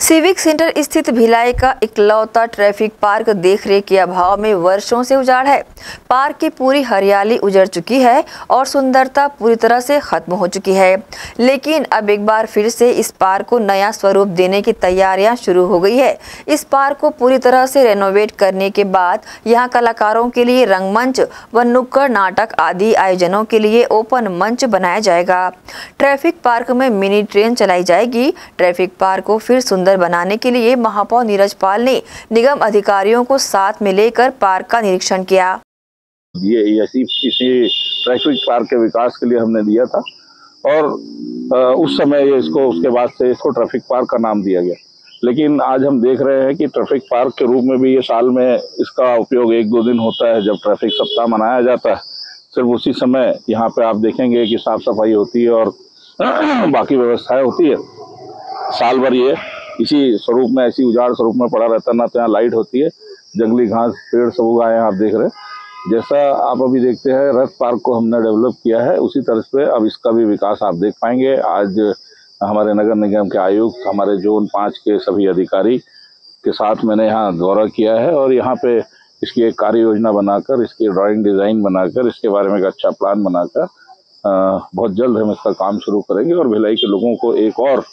Civic centre स्थित भिलाई का इकलौता ट्रैफ़िक पार्क देखरेख के अभाव में वर्षों से उजाड़ है। पार्क की पूरी हरियाली उजड़ चुकी है और सुंदरता पूरी तरह से खत्म हो चुकी है। लेकिन अब एक बार फिर से इस पार्क को नया स्वरूप देने की तैयारियाँ शुरू हो गई है। इस पार्क को पूरी तरह से रेनोवेट करने के बाद यहाँ कलाकारों के लिए रंगमंच व नुक्कड़ नाटक आदि आयोजनों के लिए ओपन मंच बनाया जाएगा। ट्रैफ़िक पार्क में मिनी ट्रेन चलाई जाएगी। ट्रैफ़िक पार्क को फिर सुंदर बनाने के लिए महापौर नीरज पाल ने निगम अधिकारियों को साथ में लेकर पार्क का निरीक्षण किया। ये ऐसी इसी ट्रैफ़िक पार्क के विकास के लिए हमने दिया था और उस समय इसको, उसके बाद से इसको ट्रैफ़िक पार्क का नाम दिया गया। लेकिन आज हम देख रहे हैं कि ट्रैफ़िक पार्क के रूप में भी ये साल में इसका उपयोग एक दो दिन होता है जब ट्रैफ़िक सप्ताह मनाया जाता है। सिर्फ़ उसी समय यहाँ पे आप देखेंगे कि साफ़ सफ़ाई होती है और बाकी व्यवस्थाएँ होती है। साल भर ये इसी स्वरूप में ऐसी उजाड़ स्वरूप में पड़ा रहता ना तो यहाँ लाइट होती है, जंगली घास, पेड़ सब उगाए हैं, आप देख रहे हैं। जैसा आप अभी देखते हैं, रथ पार्क को हमने डेवलप किया है, उसी तरह पे अब इसका भी विकास आप देख पाएँगे। आज हमारे नगर निगम के आयुक्त, हमारे जोन पाँच के सभी अधिकारी के साथ मैंने यहाँ दौरा किया है और यहाँ पे इसकी एक कार्य योजना बनाकर, इसकी ड्राइंग डिज़ाइन बनाकर, इसके बारे में एक अच्छा प्लान बनाकर बहुत जल्द हम इसका काम शुरू करेंगे और भिलाई के लोगों को एक और